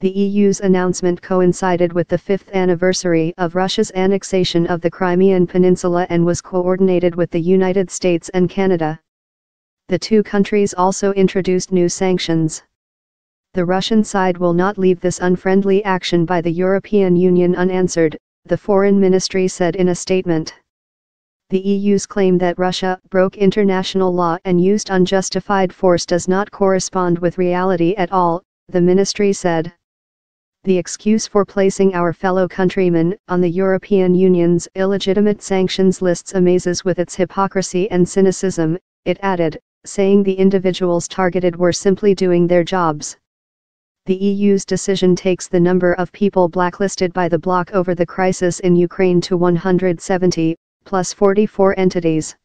The EU's announcement coincided with the fifth anniversary of Russia's annexation of the Crimean Peninsula and was coordinated with the United States and Canada. The two countries also introduced new sanctions. The Russian side will not leave this unfriendly action by the European Union unanswered, the Foreign Ministry said in a statement. The EU's claim that Russia broke international law and used unjustified force does not correspond with reality at all, the ministry said. The excuse for placing our fellow countrymen on the European Union's illegitimate sanctions lists amazes with its hypocrisy and cynicism, it added, saying the individuals targeted were simply doing their jobs the EU's decision takes the number of people blacklisted by the bloc over the crisis in Ukraine to 170, plus 44 entities.